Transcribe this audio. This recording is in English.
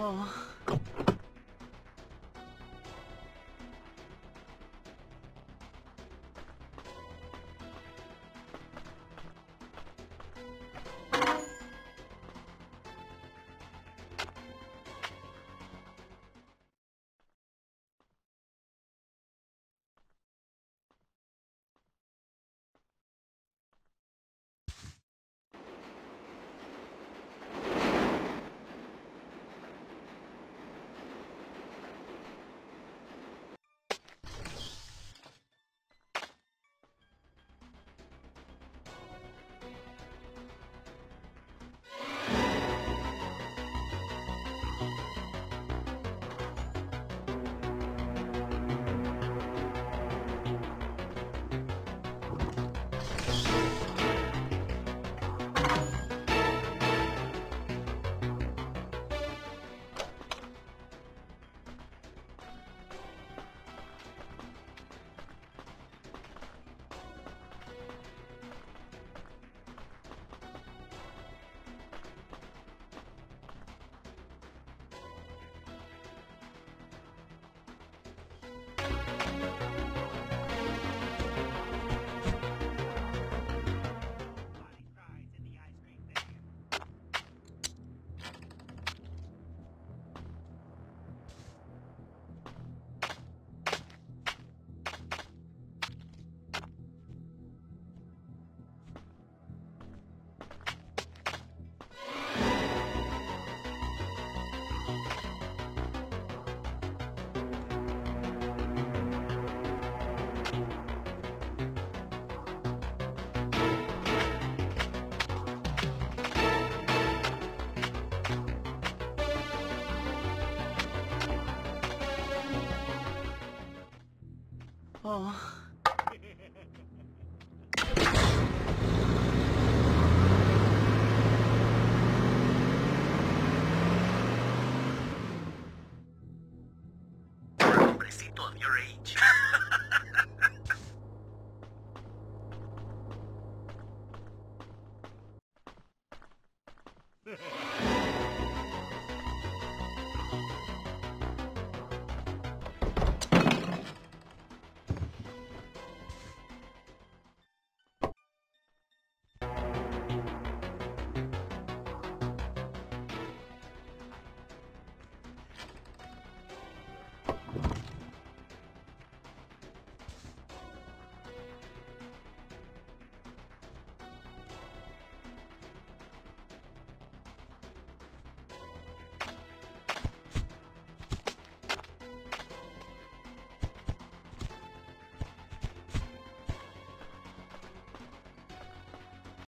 哦。Hombrecito of your age.